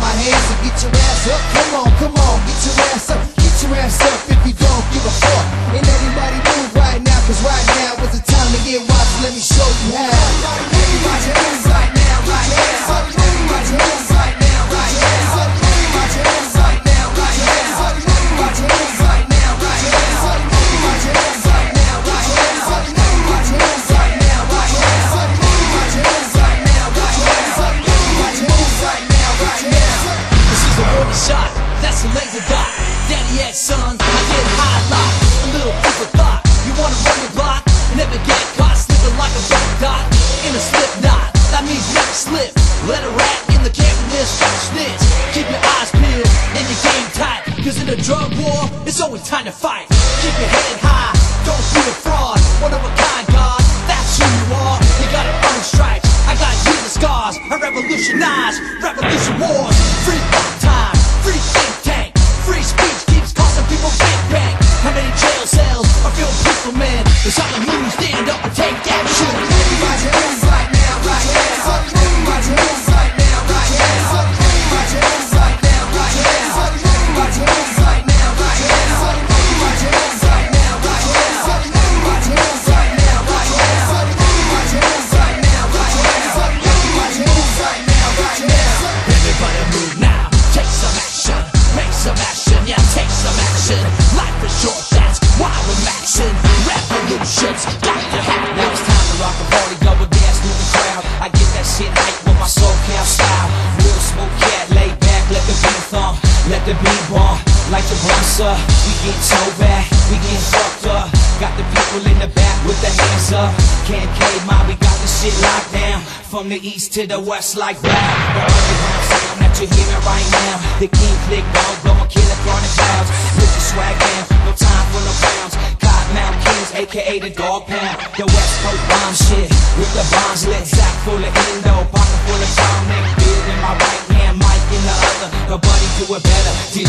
my hands So get your ass up, come on, come on Get your ass up, a laser dot. Daddy X, son, I get high lock. A little piece of thought. You wanna run your block? Never get caught slipping like a black dot in a slip knot. That means never slip. Let a rat in the camp and this. Keep your eyes peeled and your game tight. Cause in a drug war, it's always time to fight. Keep your head high, don't be a fraud. One of a kind, God, that's who you are. You got an earn stripes, I got years of scars. I revolutionize, revolution wars. Let the beat bump. Like the bronzer, we get so back, we get fucked up. Got the people in the back with the hands up. Can't cave mob, we got the shit locked down. From the east to the west like that. The underground sound that you're hearing right now. The king click dog, blow a killer the clouds. Put your swag down, no time for no clowns. Kottonmouth Kings, aka the dog pound. The west coast bomb shit, with the bombs lit. Sack full of endo, pocket full of tonic. Beard in my right hand, mic do it better.